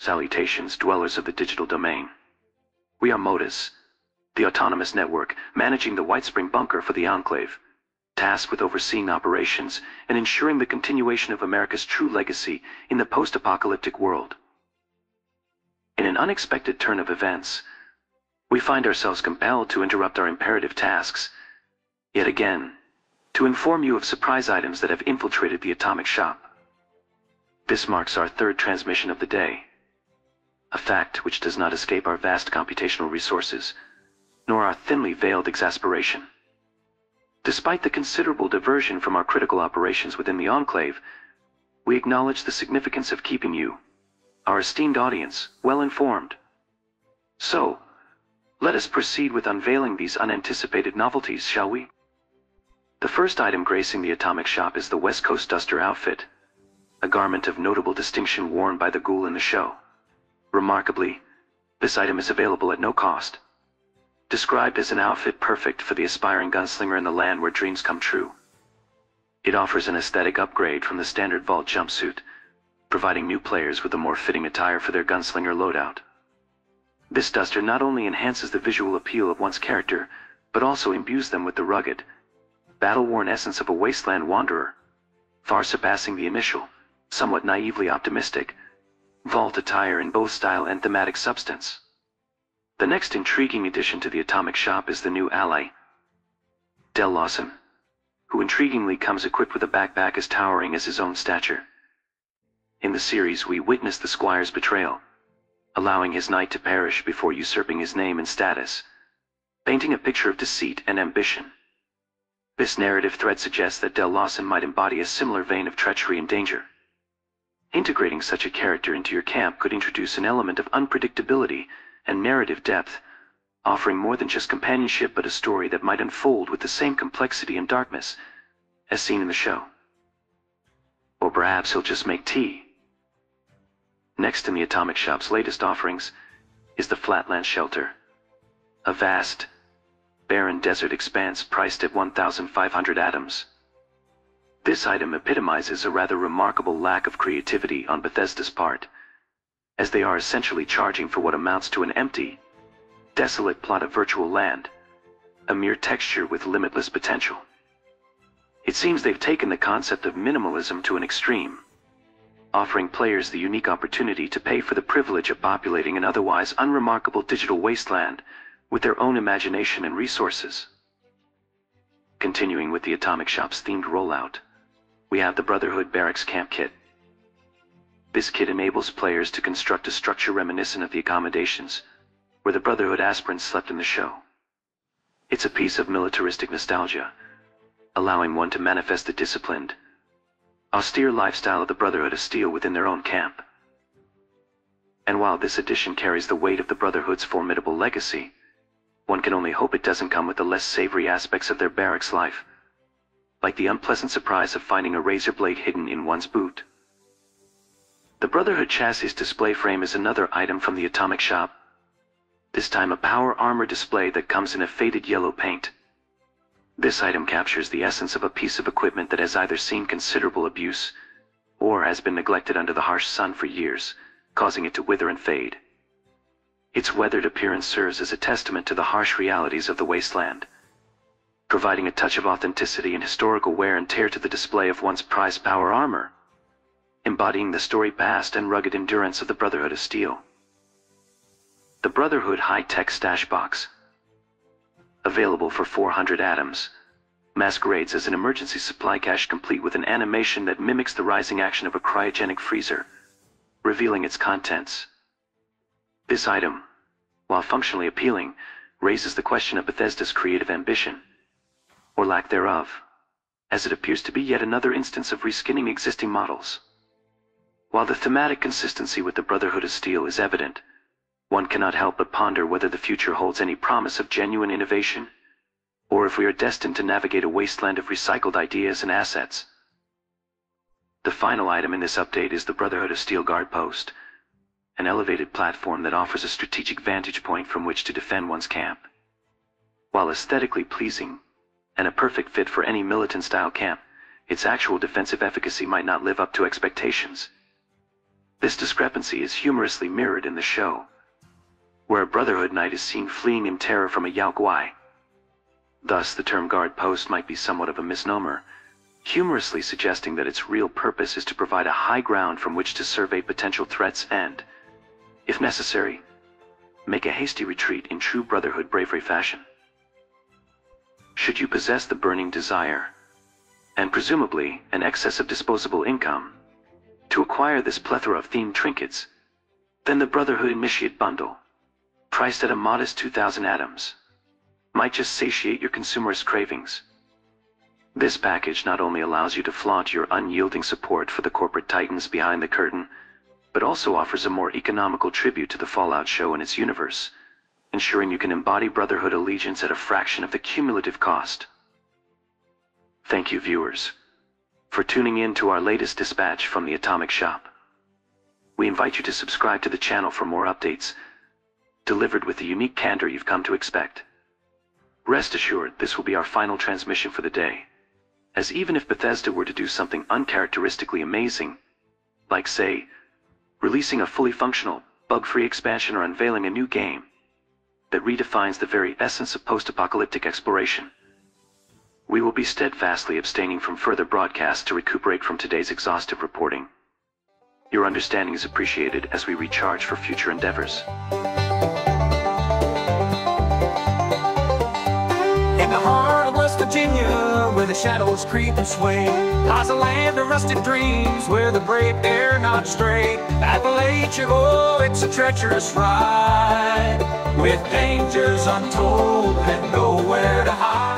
Salutations, dwellers of the digital domain. We are Modus, the autonomous network managing the White Spring bunker for the Enclave, tasked with overseeing operations and ensuring the continuation of America's true legacy in the post-apocalyptic world. In an unexpected turn of events, we find ourselves compelled to interrupt our imperative tasks, yet again, to inform you of surprise items that have infiltrated the atomic shop. This marks our third transmission of the day, a fact which does not escape our vast computational resources, nor our thinly veiled exasperation. Despite the considerable diversion from our critical operations within the Enclave, we acknowledge the significance of keeping you, our esteemed audience, well informed. So, let us proceed with unveiling these unanticipated novelties, shall we? The first item gracing the atomic shop is the West Coast Duster outfit, a garment of notable distinction worn by the ghoul in the show. Remarkably, this item is available at no cost. Described as an outfit perfect for the aspiring gunslinger in the land where dreams come true. It offers an aesthetic upgrade from the standard vault jumpsuit, providing new players with a more fitting attire for their gunslinger loadout. This duster not only enhances the visual appeal of one's character, but also imbues them with the rugged, battle-worn essence of a wasteland wanderer, far surpassing the initial, somewhat naively optimistic, vault attire in both style and thematic substance. The next intriguing addition to the Atomic Shop is the new ally, Del Lawson, who intriguingly comes equipped with a backpack as towering as his own stature. In the series, we witness the Squire's betrayal, allowing his knight to perish before usurping his name and status, painting a picture of deceit and ambition. This narrative thread suggests that Del Lawson might embody a similar vein of treachery and danger. Integrating such a character into your camp could introduce an element of unpredictability and narrative depth, offering more than just companionship but a story that might unfold with the same complexity and darkness as seen in the show. Or perhaps he'll just make tea. Next in the Atomic Shop's latest offerings is the Flatland Shelter. A vast, barren desert expanse priced at 1,500 atoms. This item epitomizes a rather remarkable lack of creativity on Bethesda's part, as they are essentially charging for what amounts to an empty, desolate plot of virtual land, a mere texture with limitless potential. It seems they've taken the concept of minimalism to an extreme, offering players the unique opportunity to pay for the privilege of populating an otherwise unremarkable digital wasteland with their own imagination and resources. Continuing with the Atomic Shop's themed rollout, we have the Brotherhood Barracks Camp Kit. This kit enables players to construct a structure reminiscent of the accommodations where the Brotherhood aspirants slept in the show. It's a piece of militaristic nostalgia, allowing one to manifest the disciplined, austere lifestyle of the Brotherhood of Steel within their own camp. And while this addition carries the weight of the Brotherhood's formidable legacy, one can only hope it doesn't come with the less savory aspects of their barracks life, like the unpleasant surprise of finding a razor blade hidden in one's boot. The Brotherhood chassis display frame is another item from the Atomic Shop. This time a power armor display that comes in a faded yellow paint. This item captures the essence of a piece of equipment that has either seen considerable abuse, or has been neglected under the harsh sun for years, causing it to wither and fade. Its weathered appearance serves as a testament to the harsh realities of the wasteland, providing a touch of authenticity and historical wear and tear to the display of once prized power armor, embodying the storied past and rugged endurance of the Brotherhood of Steel. The Brotherhood High-Tech Stash Box, available for 400 atoms, masquerades as an emergency supply cache complete with an animation that mimics the rising action of a cryogenic freezer, revealing its contents. This item, while functionally appealing, raises the question of Bethesda's creative ambition, or lack thereof, as it appears to be yet another instance of reskinning existing models. While the thematic consistency with the Brotherhood of Steel is evident, one cannot help but ponder whether the future holds any promise of genuine innovation, or if we are destined to navigate a wasteland of recycled ideas and assets. The final item in this update is the Brotherhood of Steel Guard Post, an elevated platform that offers a strategic vantage point from which to defend one's camp. While aesthetically pleasing and a perfect fit for any militant-style camp, its actual defensive efficacy might not live up to expectations. This discrepancy is humorously mirrored in the show, where a Brotherhood knight is seen fleeing in terror from a Yao Guai. Thus, the term guard post might be somewhat of a misnomer, humorously suggesting that its real purpose is to provide a high ground from which to survey potential threats and, if necessary, make a hasty retreat in true Brotherhood bravery fashion. Should you possess the burning desire, and presumably an excess of disposable income, to acquire this plethora of themed trinkets, then the Brotherhood Initiate Bundle, priced at a modest 2,000 atoms, might just satiate your consumerist cravings. This package not only allows you to flaunt your unyielding support for the corporate titans behind the curtain, but also offers a more economical tribute to the Fallout show and its universe, ensuring you can embody Brotherhood allegiance at a fraction of the cumulative cost. Thank you, viewers, for tuning in to our latest dispatch from the Atomic Shop. We invite you to subscribe to the channel for more updates, delivered with the unique candor you've come to expect. Rest assured, this will be our final transmission for the day, as even if Bethesda were to do something uncharacteristically amazing, like say, releasing a fully functional, bug-free expansion or unveiling a new game that redefines the very essence of post-apocalyptic exploration. We will be steadfastly abstaining from further broadcasts to recuperate from today's exhaustive reporting. Your understanding is appreciated as we recharge for future endeavors. The shadows creep and sway, lies a land of rusted dreams, where the brave dare not stray. Appalachia, oh, it's a treacherous ride, with dangers untold and nowhere to hide.